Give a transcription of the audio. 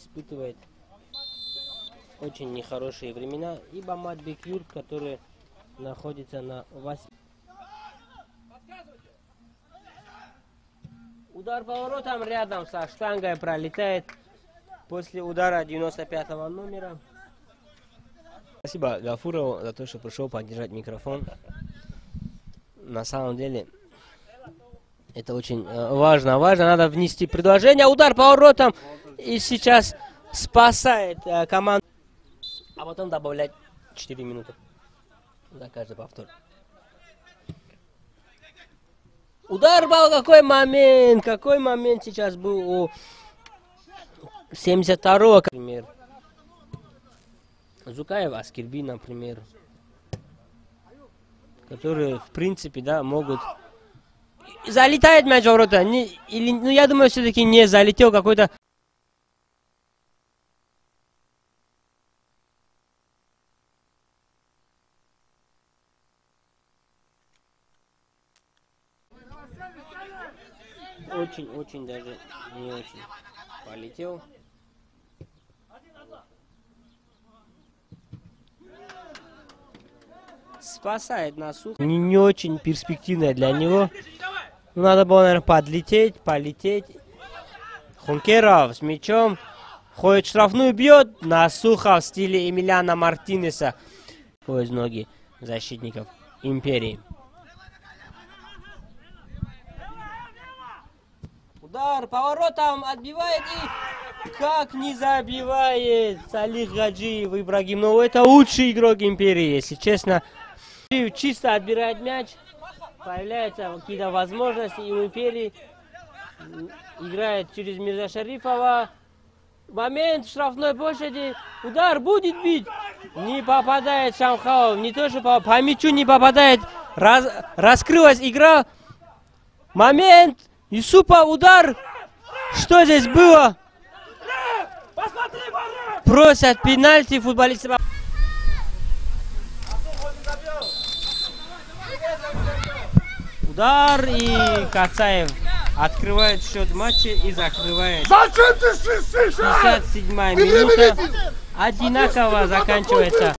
испытывает очень нехорошие времена. И Бамат Бекюр, который находится на 8. Удар поворотом рядом со штангой пролетает после удара 95 номера. Спасибо Гафурову за то, что пришел поддержать микрофон. На самом деле, это очень э, важно. Важно, надо внести предложение. Удар поворотом. И сейчас спасает э, команду. А потом добавлять 4 минуты за каждый повтор. Удар был, какой момент, какой момент сейчас был у 72-го, например. Зукаев, Аскерби, например. Которые, в принципе, да, могут... Залетает мяч в ворота. Не, или, ну, я думаю, все-таки не залетел какой-то... Очень-очень даже не очень полетел. Спасает нас. Не, не очень перспективная для него. Ну, Надо было, наверное, подлететь, полететь. Хункеров с мячом. Ходит штрафную, бьет на сухо в стиле Эмилиана Мартинеса. Из ноги защитников Империи. Удар поворотом отбивает и как не забивает Салих Гаджиев Ибрагим. Ну это лучший игрок Империи, если честно. Чисто отбирает мяч. Появляются какие-то возможности и у Империи. Играет через Мирза Шарифова. Момент в штрафной площади. Удар будет бить. Не попадает Шамхаов. Не то, что по, по мячу не попадает. Раз, раскрылась игра. Момент. Исупа удар. Что здесь было? Просят пенальти футболисты. Удар и Кацаев открывает счет матча и закрывает. Зачем ты свистишь? 57 минута. Одинаково заканчивается